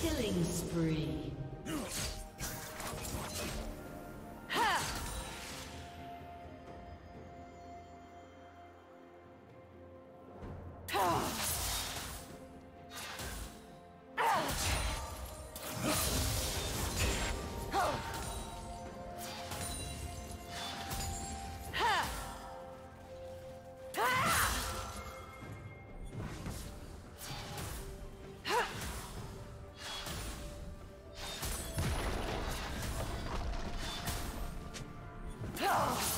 Killing spree. Oh.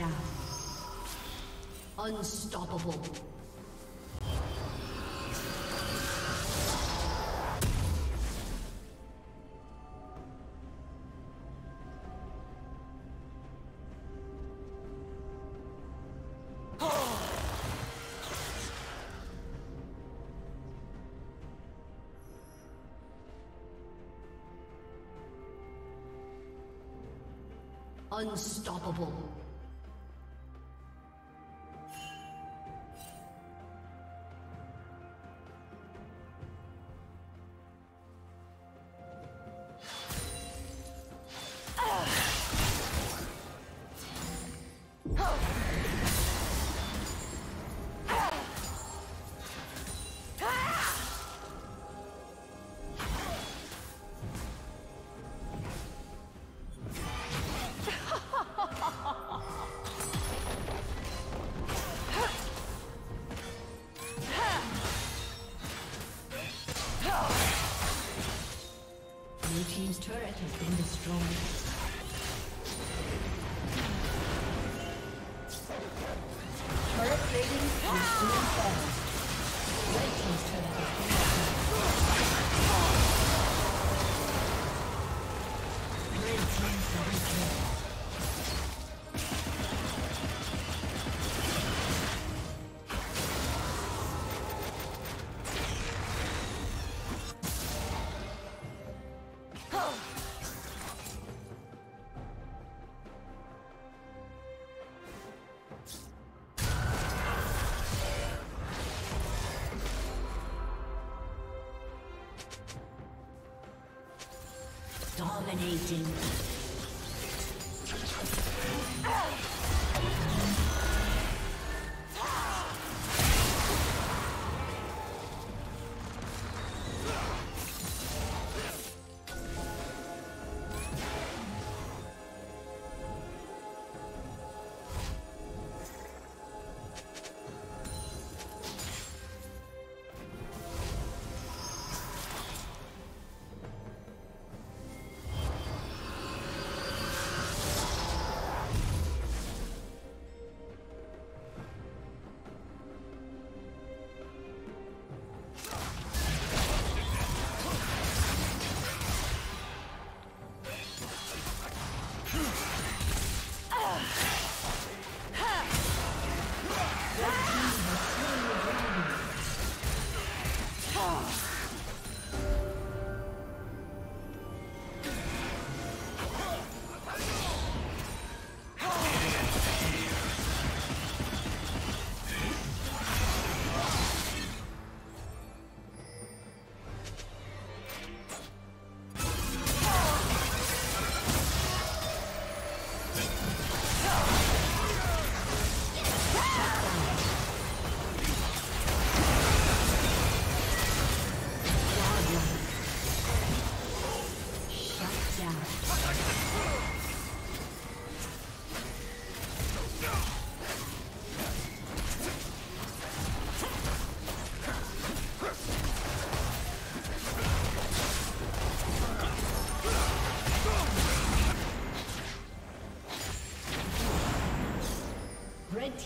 Down. Unstoppable. Unstoppable. destroyed. Dominating.